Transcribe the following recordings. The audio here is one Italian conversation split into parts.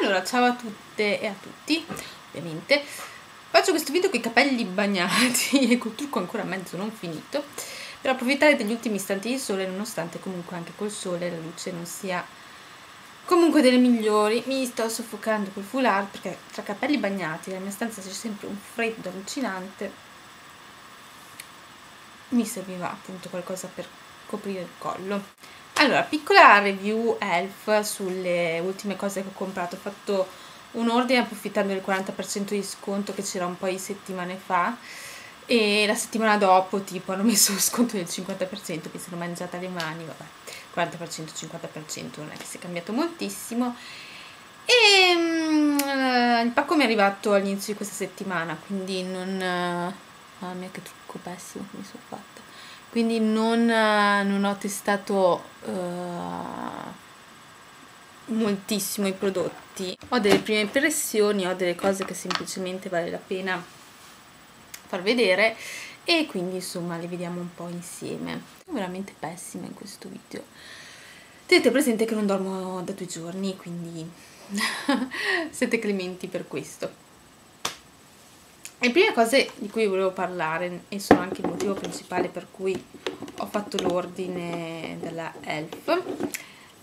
Allora, ciao a tutte e a tutti, ovviamente. Faccio questo video con i capelli bagnati e col trucco ancora mezzo non finito, per approfittare degli ultimi istanti di sole, nonostante comunque anche col sole la luce non sia comunque delle migliori. Mi sto soffocando col foulard perché tra capelli bagnati nella mia stanza c'è sempre un freddo allucinante. Mi serviva appunto qualcosa per coprire il collo. Allora, piccola review elf sulle ultime cose che ho comprato. Ho fatto un ordine approfittando del 40% di sconto che c'era un po' di settimane fa. E la settimana dopo tipo hanno messo lo sconto del 50% che si sono mangiata le mani, vabbè, 40%, 50% non è che si è cambiato moltissimo. E um, il pacco mi è arrivato all'inizio di questa settimana, quindi non... Mamma mia che trucco pessimo che mi sono fatta quindi non, non ho testato uh, moltissimo i prodotti. Ho delle prime impressioni ho delle cose che semplicemente vale la pena far vedere e quindi insomma le vediamo un po' insieme. Sono veramente pessima in questo video. Tenete presente che non dormo da due giorni quindi siete clementi per questo le prime cose di cui volevo parlare, e sono anche il motivo principale per cui ho fatto l'ordine della ELF,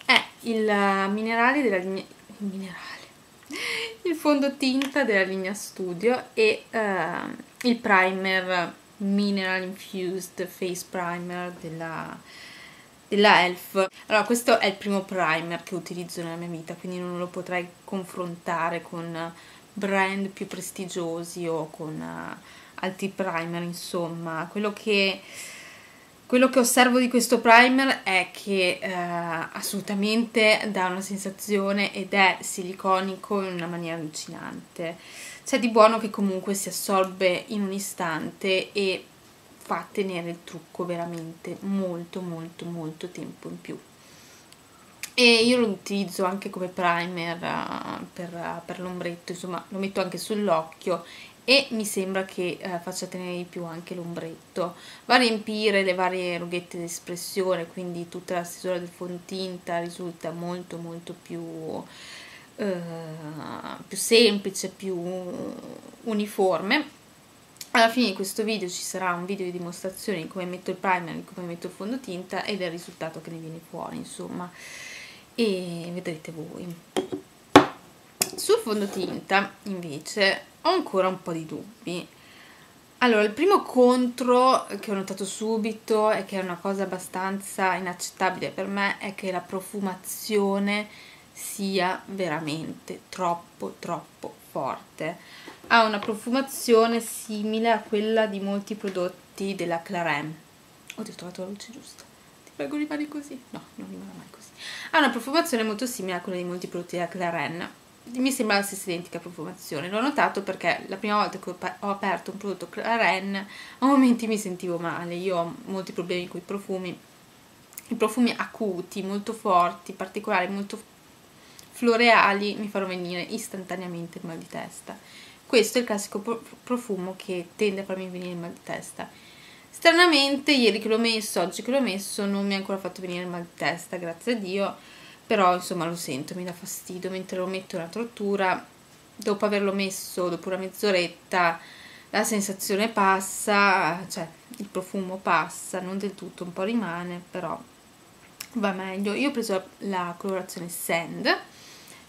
è il minerale della linea... Il minerale? Il fondotinta della linea Studio e uh, il primer Mineral Infused Face Primer della, della ELF. Allora, questo è il primo primer che utilizzo nella mia vita, quindi non lo potrei confrontare con brand più prestigiosi o con uh, altri primer insomma. Quello che quello che osservo di questo primer è che uh, assolutamente dà una sensazione ed è siliconico in una maniera allucinante. C'è di buono che comunque si assorbe in un istante e fa tenere il trucco veramente molto molto molto tempo in più e io lo utilizzo anche come primer uh, per, per l'ombretto, insomma lo metto anche sull'occhio e mi sembra che uh, faccia tenere di più anche l'ombretto. Va a riempire le varie rughette d'espressione, quindi tutta la stesura del fontinta risulta molto molto più, più semplice, più uniforme. Alla fine di questo video ci sarà un video di dimostrazione di come metto il primer, di come metto il fondotinta ed è il risultato che ne viene fuori, insomma e vedrete voi. Sul fondotinta invece ho ancora un po' di dubbi. Allora il primo contro che ho notato subito e che è una cosa abbastanza inaccettabile per me è che la profumazione sia veramente troppo troppo forte. Ha una profumazione simile a quella di molti prodotti della Clarem ho trovato la luce giusta prego rimani così? No, non rimarrà mai così. Ha una profumazione molto simile a quella di molti prodotti della Claren. Mi sembra la stessa identica profumazione. L'ho notato perché la prima volta che ho aperto un prodotto Claren a momenti mi sentivo male. Io ho molti problemi con i profumi. I profumi acuti, molto forti, particolari, molto floreali mi fanno venire istantaneamente il mal di testa. Questo è il classico profumo che tende a farmi venire il mal di testa Stranamente, ieri che l'ho messo, oggi che l'ho messo, non mi ha ancora fatto venire mal di testa, grazie a Dio, però insomma lo sento, mi dà fastidio, mentre lo metto una trottura, dopo averlo messo dopo una mezz'oretta, la sensazione passa, cioè il profumo passa, non del tutto, un po' rimane, però va meglio. Io ho preso la colorazione Sand,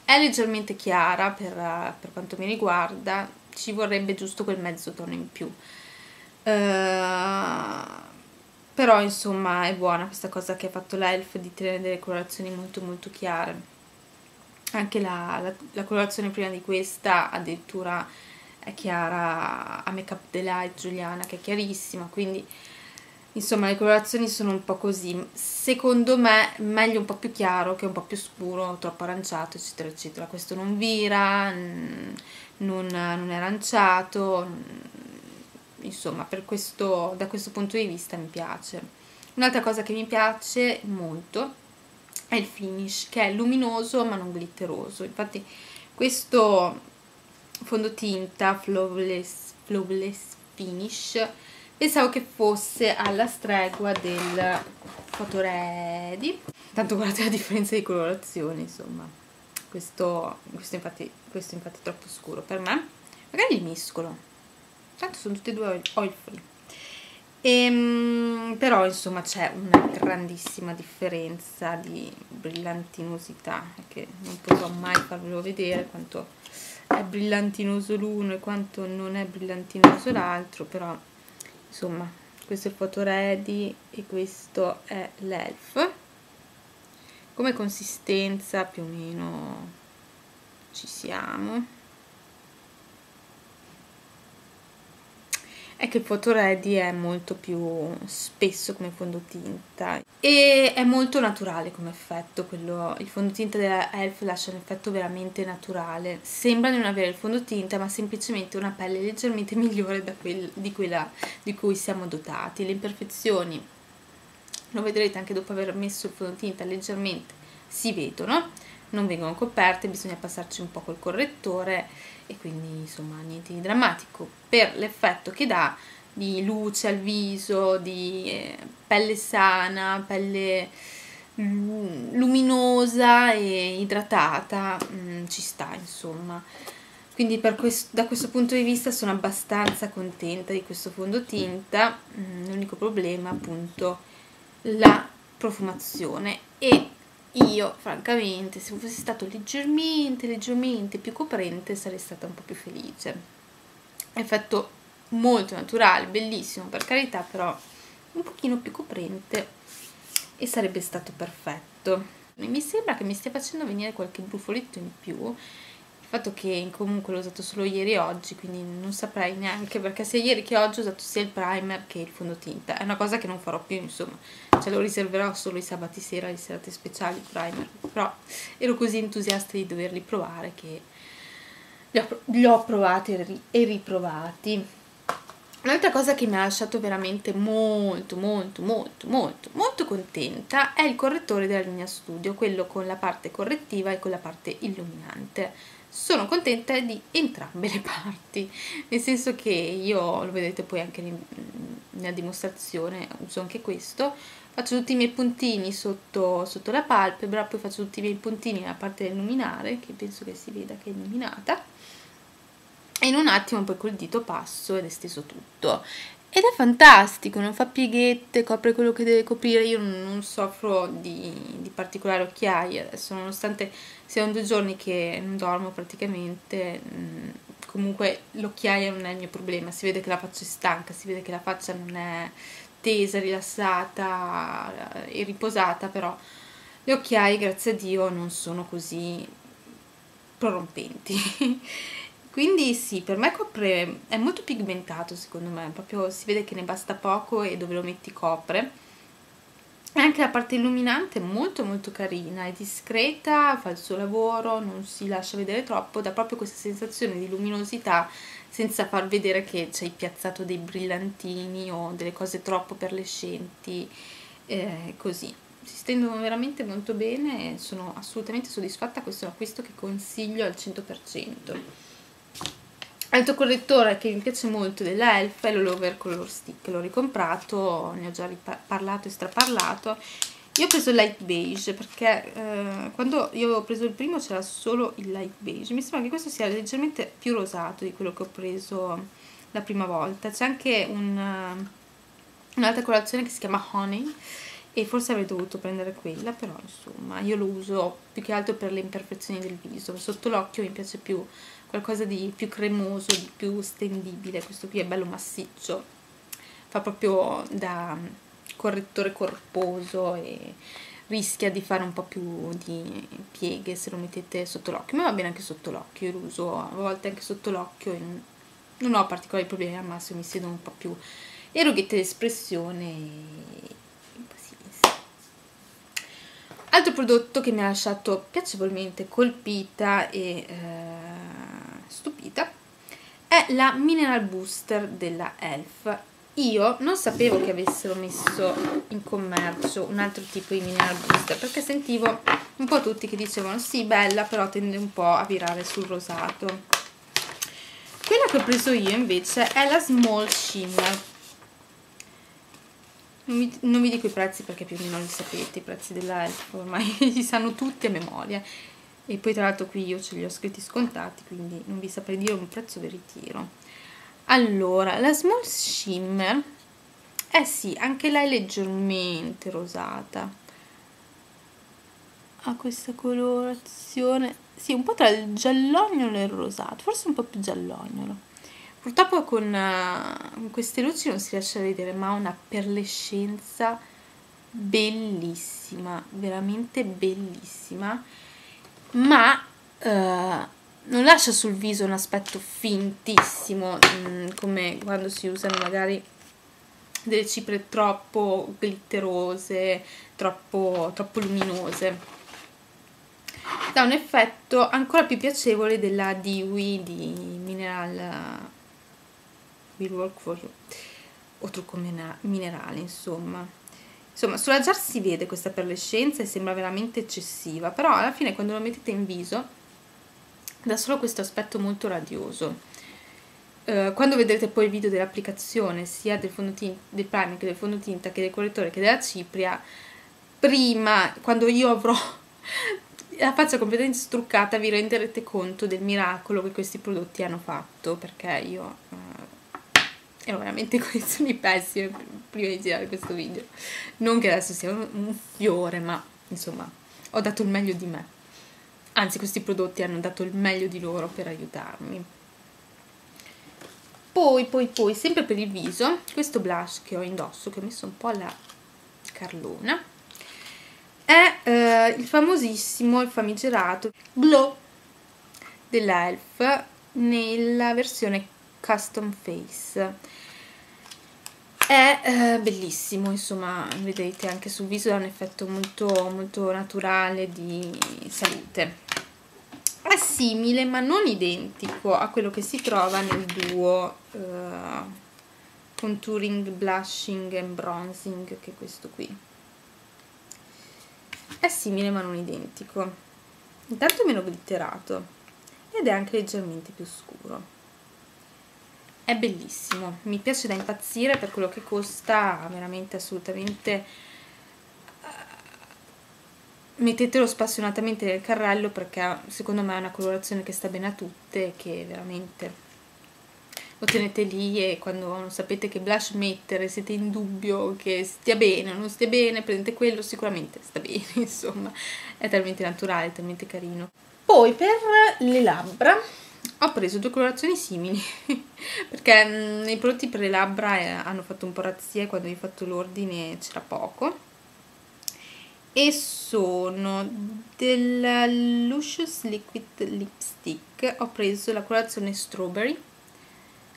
è leggermente chiara per, per quanto mi riguarda, ci vorrebbe giusto quel mezzo tono in più Uh, però insomma è buona questa cosa che ha fatto l'elf di tenere delle colorazioni molto molto chiare. Anche la, la, la colorazione prima di questa addirittura è chiara a Make Up Delight Giuliana che è chiarissima quindi insomma le colorazioni sono un po' così. Secondo me meglio un po' più chiaro che un po' più scuro troppo aranciato eccetera eccetera. Questo non vira non, non è aranciato insomma questo, da questo punto di vista mi piace. Un'altra cosa che mi piace molto è il finish che è luminoso ma non glitteroso. Infatti questo fondotinta flawless, flawless finish pensavo che fosse alla stregua del Photo Ready tanto guardate la differenza di colorazione insomma. Questo, questo, infatti, questo infatti è troppo scuro per me. Magari li mescolo tanto sono tutti e due oil free ehm, però insomma c'è una grandissima differenza di brillantinosità che non potrò mai farvelo vedere quanto è brillantinoso l'uno e quanto non è brillantinoso l'altro però insomma questo è il photo ready e questo è l'elf. Come consistenza più o meno ci siamo è che il photo ready è molto più spesso come fondotinta. E è molto naturale come effetto quello, il fondotinta della ELF lascia un effetto veramente naturale. Sembra non avere il fondotinta ma semplicemente una pelle leggermente migliore quel, di quella di cui siamo dotati. Le imperfezioni lo vedrete anche dopo aver messo il fondotinta leggermente si vedono non vengono coperte bisogna passarci un po' col correttore e quindi insomma niente di drammatico per l'effetto che dà di luce al viso, di eh, pelle sana, pelle luminosa e idratata, mm, ci sta insomma. Quindi questo, da questo punto di vista sono abbastanza contenta di questo fondotinta, mm, l'unico problema appunto la profumazione e io francamente se fosse stato leggermente leggermente più coprente sarei stata un po' più felice. Effetto molto naturale bellissimo per carità però un pochino più coprente e sarebbe stato perfetto. Mi sembra che mi stia facendo venire qualche brufoletto in più il fatto che comunque l'ho usato solo ieri e oggi quindi non saprei neanche perché sia ieri che oggi ho usato sia il primer che il fondotinta. È una cosa che non farò più insomma. Ce lo riserverò solo i sabati sera le serate speciali il primer. Però ero così entusiasta di doverli provare che li ho, li ho provati e riprovati. Un'altra cosa che mi ha lasciato veramente molto molto molto molto molto contenta è il correttore della linea studio, quello con la parte correttiva e con la parte illuminante sono contenta di entrambe le parti, nel senso che io, lo vedete poi anche nella dimostrazione, uso anche questo, faccio tutti i miei puntini sotto, sotto la palpebra, poi faccio tutti i miei puntini nella parte del luminare, che penso che si veda che è illuminata, e in un attimo poi col dito passo ed è steso tutto ed è fantastico, non fa pieghette, copre quello che deve coprire, io non soffro di, di particolari occhiaie, adesso nonostante siano due giorni che non dormo praticamente, mm, comunque l'occhiaia non è il mio problema, si vede che la faccia è stanca, si vede che la faccia non è tesa, rilassata e riposata, però le occhiaie, grazie a Dio, non sono così prorompenti. quindi sì, per me copre, è molto pigmentato secondo me, proprio si vede che ne basta poco e dove lo metti copre. E anche la parte illuminante è molto molto carina, è discreta, fa il suo lavoro, non si lascia vedere troppo, dà proprio questa sensazione di luminosità senza far vedere che ci hai piazzato dei brillantini o delle cose troppo perlescenti, eh, così. Si stendono veramente molto bene e sono assolutamente soddisfatta, questo è un acquisto che consiglio al 100%. Altro correttore che mi piace molto della Elf è l'Over Color Stick, l'ho ricomprato, ne ho già parlato e straparlato. Io ho preso il light beige perché eh, quando io avevo preso il primo c'era solo il light beige. Mi sembra che questo sia leggermente più rosato di quello che ho preso la prima volta. C'è anche un, un'altra colorazione che si chiama Honey e forse avrei dovuto prendere quella, però insomma io lo uso più che altro per le imperfezioni del viso. Sotto l'occhio mi piace più qualcosa di più cremoso, di più stendibile, questo qui è bello massiccio, fa proprio da correttore corposo e rischia di fare un po' più di pieghe se lo mettete sotto l'occhio, ma va bene anche sotto l'occhio, io lo uso a volte anche sotto l'occhio e non, ho particolari problemi, al massimo mi siedono un po' più le rughette d'espressione Altro prodotto che mi ha lasciato piacevolmente colpita e eh, stupita è la Mineral Booster della ELF. Io non sapevo che avessero messo in commercio un altro tipo di mineral booster perché sentivo un po' tutti che dicevano sì bella però tende un po' a virare sul rosato. Quella che ho preso io invece è la Small Shimmer non vi, non vi dico i prezzi perché più o meno li sapete i prezzi della Elf ormai li sanno tutti a memoria e poi tra l'altro qui io ce li ho scritti scontati quindi non vi saprei dire un prezzo vi ritiro. Allora la small shimmer eh sì anche lei è leggermente rosata. Ha questa colorazione sì un po' tra il giallognolo e il rosato forse un po' più giallognolo. Purtroppo con, con queste luci non si riesce a vedere ma ha una perlescenza bellissima veramente bellissima ma uh, non lascia sul viso un aspetto fintissimo mh, mm, come quando si usano magari delle cipre troppo glitterose troppo, troppo luminose. Dà un effetto ancora più piacevole della Dewey di Mineral Will Work For You o trucco minerale insomma insomma sulla jar si vede questa perlescenza e sembra veramente eccessiva però alla fine quando lo mettete in viso dà solo questo aspetto molto radioso. Uh, quando vedrete poi il video dell'applicazione sia del del primer che del fondotinta che del correttore che della cipria prima quando io avrò la faccia completamente struccata vi renderete conto del miracolo che questi prodotti hanno fatto perché io uh, ero veramente in condizioni pessime prima di girare questo video. Non che adesso sia un, fiore ma insomma ho dato il meglio di me. Anzi questi prodotti hanno dato il meglio di loro per aiutarmi. Poi poi poi sempre per il viso questo blush che ho indosso che ho messo un po' alla carlona è eh, il famosissimo, il famigerato Glow dell'Elf nella versione Custom Face. È eh, bellissimo insomma vedete anche sul viso ha un effetto molto molto naturale di salute. È simile ma non identico a quello che si trova nel duo uh, contouring blushing and bronzing che è questo qui. È simile ma non identico. Intanto meno glitterato ed è anche leggermente più scuro è bellissimo mi piace da impazzire per quello che costa veramente assolutamente uh, mettetelo spassionatamente nel carrello perché secondo me è una colorazione che sta bene a tutte che veramente lo tenete lì e quando non sapete che blush mettere, siete in dubbio che stia bene o non stia bene, prendete quello, sicuramente sta bene, insomma, è talmente naturale, talmente carino. Poi per le labbra ho preso due colorazioni simili perché mh, mm, i prodotti per le labbra eh, hanno fatto un po' razzia e quando ho fatto l'ordine c'era poco. E sono della Lucious Liquid Lipstick. Ho preso la colorazione Strawberry.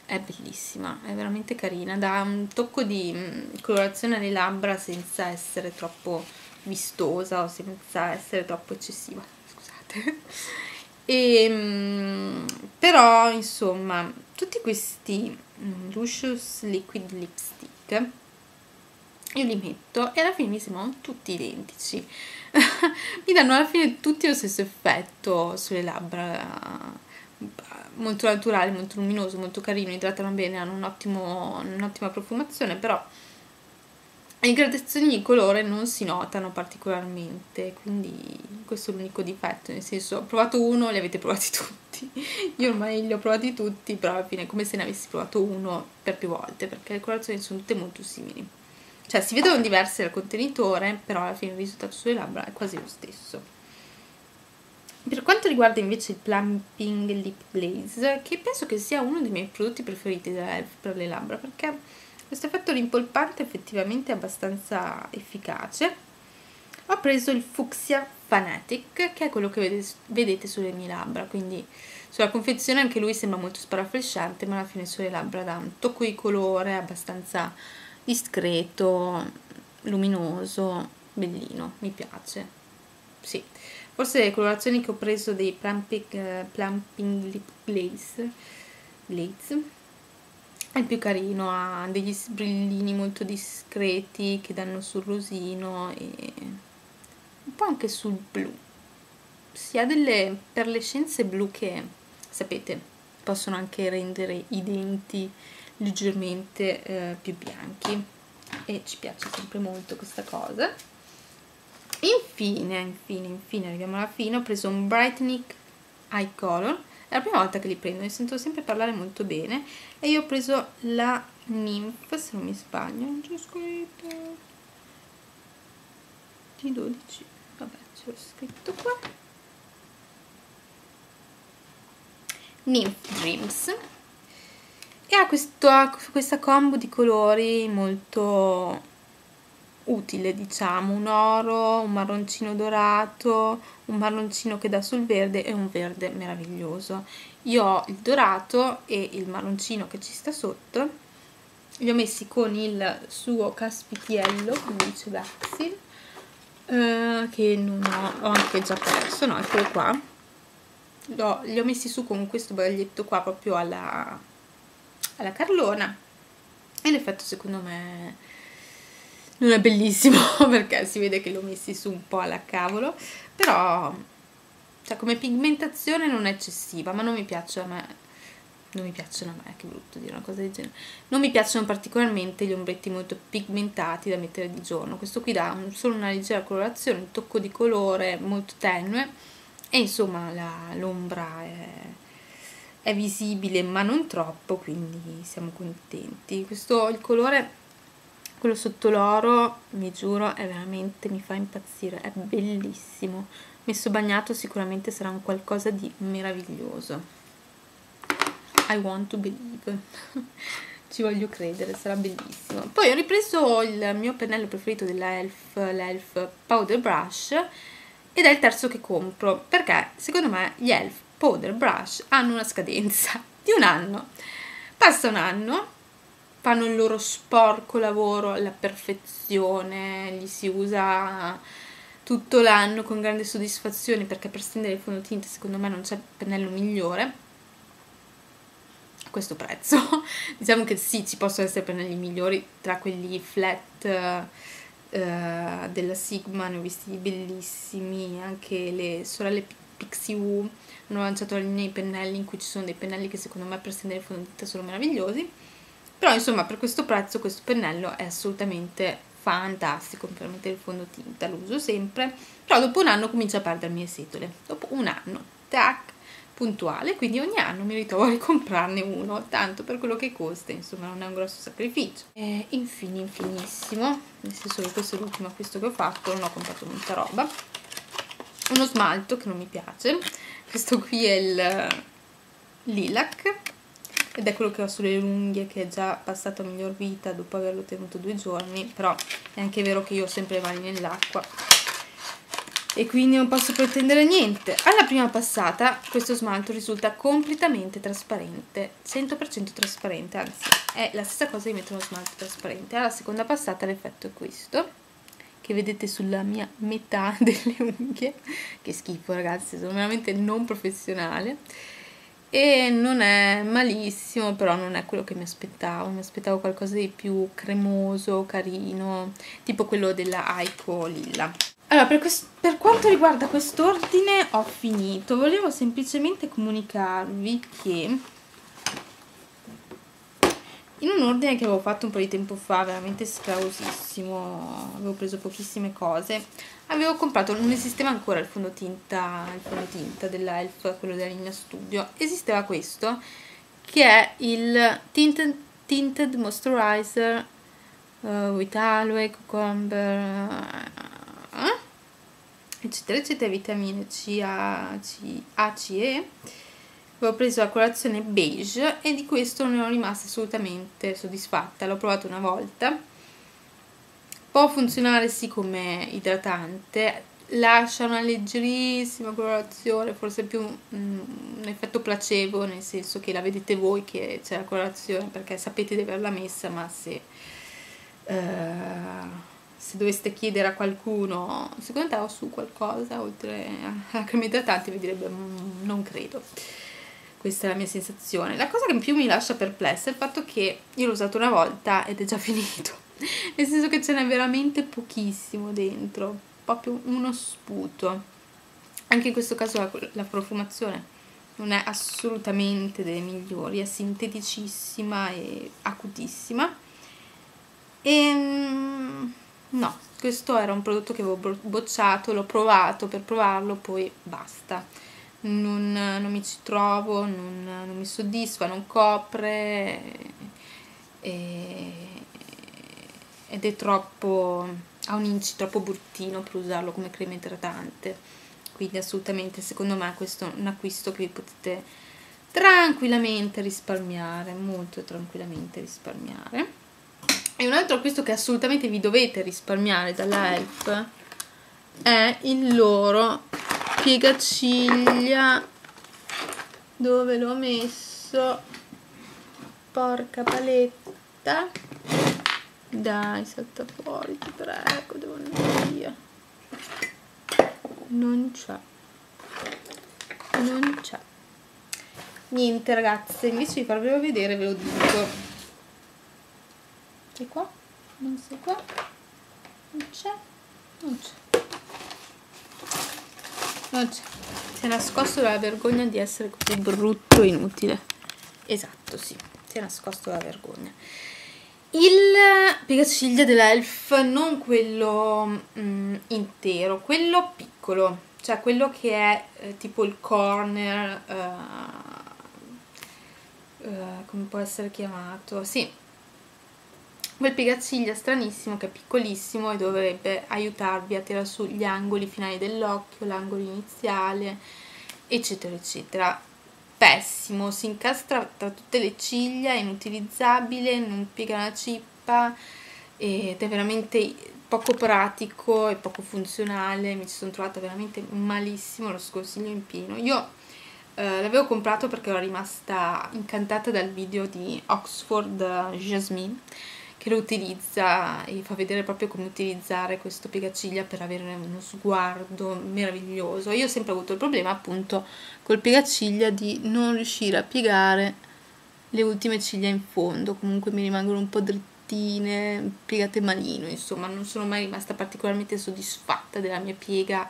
È bellissima, è veramente carina, dà un tocco di mm, colorazione alle labbra senza essere troppo vistosa o senza essere troppo eccessiva, scusate. E, mm, però insomma tutti questi mm, Lucious Liquid Lipstick io li metto e alla fine mi sembrano tutti identici. Mi danno alla fine tutti lo stesso effetto sulle labbra molto naturale, molto luminoso, molto carino, idratano bene, hanno un'ottima un profumazione, però le gradazioni di colore non si notano particolarmente, quindi questo è l'unico difetto, nel senso ho provato uno, li avete provati tutti, io ormai li ho provati tutti, però alla fine è come se ne avessi provato uno per più volte, perché le colorazioni sono tutte molto simili. Cioè si vedono diverse dal contenitore, però alla fine il risultato sulle labbra è quasi lo stesso. Per quanto riguarda invece il Plumping Lip Glaze, che penso che sia uno dei miei prodotti preferiti da Elf per le labbra, perché questo effetto rimpolpante effettivamente è abbastanza efficace. Ho preso il Fuchsia Fanatic, che è quello che vedete sulle mie labbra, quindi sulla confezione anche lui sembra molto sparaflesciante, ma alla fine sulle labbra dà un tocco di colore abbastanza discreto, luminoso, bellino, mi piace. Sì. Forse le colorazioni che ho preso dei Plumping, uh, plumping Lip Glaze, Glaze è più carino, ha degli brillini molto discreti che danno sul rosino e un po' anche sul blu. Si ha delle perlescenze blu che, sapete, possono anche rendere i denti leggermente eh, più bianchi. E ci piace sempre molto questa cosa. Infine infine infine arriviamo alla fine. Ho preso un brightening eye color è la prima volta che li prendo, ne sento sempre parlare molto bene. E io ho preso la Nymph, se non mi sbaglio, non c'è scritto T12, vabbè c'è scritto qua. Nymph Dreams e ha questo, questa combo di colori molto utile diciamo un oro, un marroncino dorato un marroncino che dà sul verde e un verde meraviglioso. Io ho il dorato e il marroncino che ci sta sotto. Li ho messi con il suo caspitiello come dice Daxil eh, che non ho, ho anche già perso no eccolo qua. Ho, li ho messi su con questo baglietto qua proprio alla, alla carlona. E l'effetto secondo me non è bellissimo perché si vede che l'ho messi su un po' alla cavolo però cioè come pigmentazione non è eccessiva ma non mi a me non mi piacciono me, che brutto dire una cosa del genere. Non mi piacciono particolarmente gli ombretti molto pigmentati da mettere di giorno. Questo qui dà solo una leggera colorazione un tocco di colore molto tenue e insomma l'ombra è, è visibile ma non troppo quindi siamo contenti. Questo il colore quello sotto l'oro mi giuro è veramente mi fa impazzire è bellissimo. Messo bagnato sicuramente sarà un qualcosa di meraviglioso. I want to believe. Ci voglio credere, sarà bellissimo. Poi ho ripreso il mio pennello preferito della Elf, l'Elf Powder Brush ed è il terzo che compro perché secondo me gli Elf Powder Brush hanno una scadenza di un anno. Passa un anno fanno il loro sporco lavoro alla perfezione, li si usa tutto l'anno con grande soddisfazione perché per stendere il fondotinta secondo me non c'è pennello migliore a questo prezzo. Diciamo che sì ci possono essere pennelli migliori tra quelli flat eh, della Sigma ne ho visti bellissimi anche le sorelle Pixie Woo hanno lanciato la linea di pennelli in cui ci sono dei pennelli che secondo me per stendere il fondotinta sono meravigliosi però insomma per questo prezzo questo pennello è assolutamente fantastico per mettere il fondotinta lo uso sempre. Però dopo un anno comincia a perdermi le setole. Dopo un anno tac puntuale quindi ogni anno mi ritrovo a ricomprarne uno. Tanto per quello che costa insomma non è un grosso sacrificio. E infine infinissimo nel senso che questo è l'ultimo acquisto che ho fatto non ho comprato molta roba. Uno smalto che non mi piace. Questo qui è il lilac ed è quello che ho sulle unghie che è già passato a miglior vita dopo averlo tenuto due giorni però è anche vero che io ho sempre le mani nell'acqua. E quindi non posso pretendere niente. Alla prima passata questo smalto risulta completamente trasparente 100% trasparente anzi è la stessa cosa di mettere uno smalto trasparente. Alla seconda passata l'effetto è questo che vedete sulla mia metà delle unghie. Che schifo ragazzi sono veramente non professionale e non è malissimo però non è quello che mi aspettavo. Mi aspettavo qualcosa di più cremoso, carino tipo quello della Aiko Lilla. Allora per, per quanto riguarda quest'ordine ho finito. Volevo semplicemente comunicarvi che in un ordine che avevo fatto un po' di tempo fa veramente sclausissimo avevo preso pochissime cose avevo comprato, non esisteva ancora il fondotinta, il fondotinta della quello della linea studio, esisteva questo che è il Tinted, tinted Moisturizer uh, with aloe, cucumber, uh, eccetera eccetera, vitamine C, A, C, A, C, E. Avevo preso la colazione beige e di questo non ero rimasta assolutamente soddisfatta, l'ho provato una volta. Può funzionare sì come idratante lascia una leggerissima colorazione forse più un effetto placebo nel senso che la vedete voi che c'è la colorazione perché sapete di averla messa ma se uh, se doveste chiedere a qualcuno secondo te ho su qualcosa oltre a crema idratante vi direbbe mm, non credo questa è la mia sensazione. La cosa che più mi lascia perplessa è il fatto che io l'ho usato una volta ed è già finito. Nel senso che ce n'è veramente pochissimo dentro proprio uno sputo. Anche in questo caso la, la profumazione non è assolutamente delle migliori è sinteticissima e acutissima. E ehm, no questo era un prodotto che avevo bocciato, l'ho provato per provarlo, poi basta. Non, non mi ci trovo, non, non, mi soddisfa, non copre e, ed è troppo, ha un inci troppo bruttino per usarlo come crema idratante. Quindi assolutamente secondo me questo è un acquisto che vi potete tranquillamente risparmiare, molto tranquillamente risparmiare. E un altro acquisto che assolutamente vi dovete risparmiare dalla Help è il loro piegaciglia dove l'ho messo porca paletta dai salta fuori ti prego devo andare via non c'è non c'è niente ragazze invece di farvelo vedere ve lo dico sei qua? Non sei qua? Non c'è? Non c'è. Non c'è. Si è nascosto dalla vergogna di essere così brutto e inutile. Esatto, sì. Si è nascosto dalla vergogna. Il piegaciglia dell'elf, non quello mm, intero, quello piccolo, cioè quello che è eh, tipo il corner, uh, uh, come può essere chiamato? Sì, quel piegaciglia stranissimo che è piccolissimo e dovrebbe aiutarvi a tirare su gli angoli finali dell'occhio, l'angolo iniziale, eccetera, eccetera. Pessimo, si incastra tra tutte le ciglia, è inutilizzabile, non piega una cippa ed è veramente poco pratico e poco funzionale, mi ci sono trovata veramente malissimo, lo sconsiglio in pieno. Io eh, l'avevo comprato perché ero rimasta incantata dal video di Oxford Jasmine che lo utilizza e fa vedere proprio come utilizzare questo piegaciglia per avere uno sguardo meraviglioso. Io ho sempre avuto il problema appunto col piegaciglia di non riuscire a piegare le ultime ciglia in fondo, comunque mi rimangono un po' drittine, piegate malino, insomma non sono mai rimasta particolarmente soddisfatta della mia piega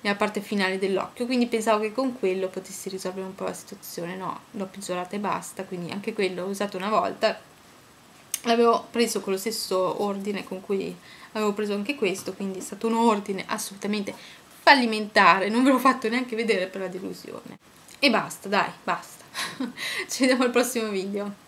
nella parte finale dell'occhio, quindi pensavo che con quello potessi risolvere un po' la situazione, no, l'ho peggiorata e basta, quindi anche quello l'ho usato una volta, l'avevo preso con lo stesso ordine con cui avevo preso anche questo quindi è stato un ordine assolutamente fallimentare non ve l'ho fatto neanche vedere per la delusione. E basta dai basta. Ci vediamo al prossimo video